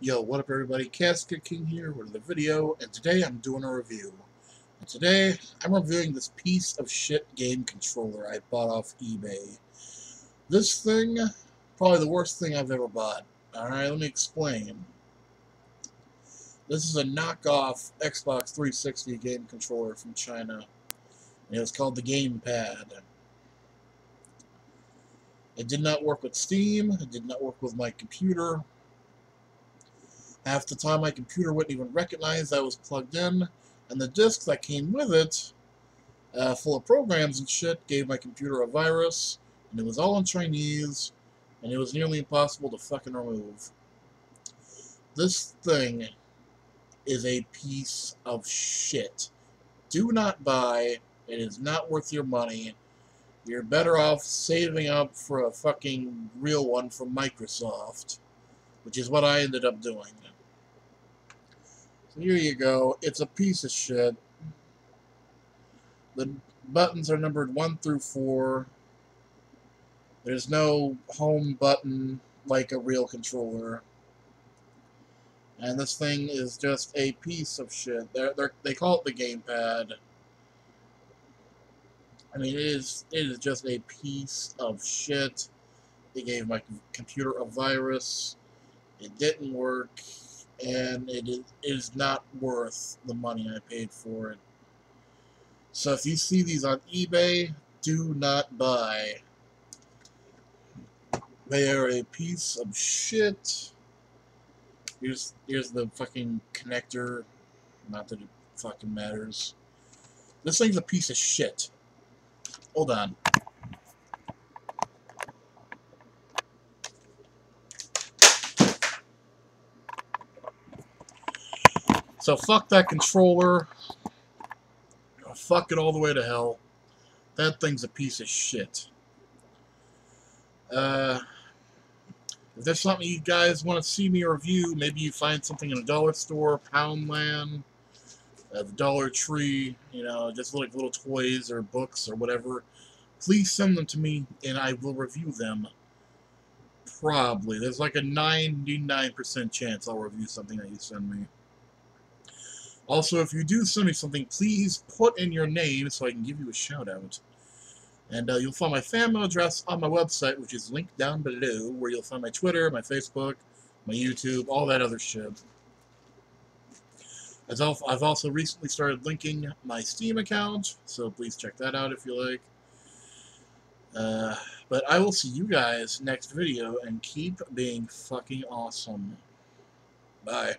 Yo, what up everybody, Casket King here with the video, and today I'm doing a review. And today, I'm reviewing this piece of shit game controller I bought off eBay. This thing, probably the worst thing I've ever bought. Alright, let me explain. This is a knockoff Xbox 360 game controller from China. And it was called the Gamepad. It did not work with Steam, it did not work with my computer, Half the time my computer wouldn't even recognize I was plugged in, and the disk that came with it, uh, full of programs and shit, gave my computer a virus, and it was all in Chinese, and it was nearly impossible to fucking remove. This thing is a piece of shit. Do not buy. It is not worth your money. You're better off saving up for a fucking real one from Microsoft, which is what I ended up doing. Here you go. It's a piece of shit. The buttons are numbered 1 through 4. There's no home button like a real controller. And this thing is just a piece of shit. They're, they're, they call it the gamepad. I mean, it is, it is just a piece of shit. They gave my computer a virus. It didn't work and it is, not worth the money I paid for it. So if you see these on eBay, do not buy. They are a piece of shit. Here's here's the fucking connector. Not that it fucking matters. This thing's a piece of shit. Hold on. So fuck that controller. Fuck it all the way to hell. That thing's a piece of shit. Uh, if there's something you guys want to see me review, maybe you find something in a dollar store, Poundland, uh, the Dollar Tree, you know, just like little toys or books or whatever, please send them to me and I will review them. Probably. There's like a 99% chance I'll review something that you send me. Also, if you do send me something, please put in your name so I can give you a shout out. And uh, you'll find my fan mail address on my website, which is linked down below, where you'll find my Twitter, my Facebook, my YouTube, all that other shit. As I've also recently started linking my Steam account, so please check that out if you like. Uh, but I will see you guys next video, and keep being fucking awesome. Bye.